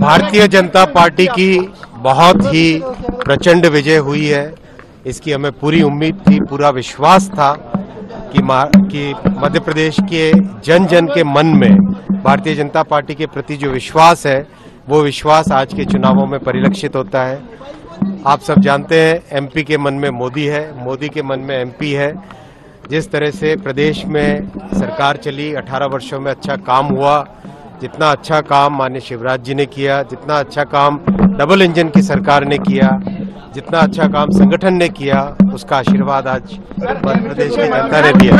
Bharatiya Janata party की बहुत ही प्रचंड विजय हुई है। इसकी हमें पूरी उम्मीद थी, पूरा विश्वास था कि कि मध्य प्रदेश के जन जन के मन में, भारतीय जनता पार्टी के प्रति जो विश्वास है, वो विश्वास आज के चुनावों में परिलक्षित होता है। आप सब जानते हैं एमपी के मन में मोदी है, मोदी के मन में एमपी है। जिस तरह से प्रदेश में सरकार चली 18 वर्षों में अच्छा काम हुआ, जितना अच्छा काम माननीय शिवराज जी ने किया, जितना अच्छा काम डबल इंजन की सरकार ने किया जितना अच्छा काम संगठन ने किया उसका आशीर्वाद आज मध्य प्रदेश की जनता ने दिया।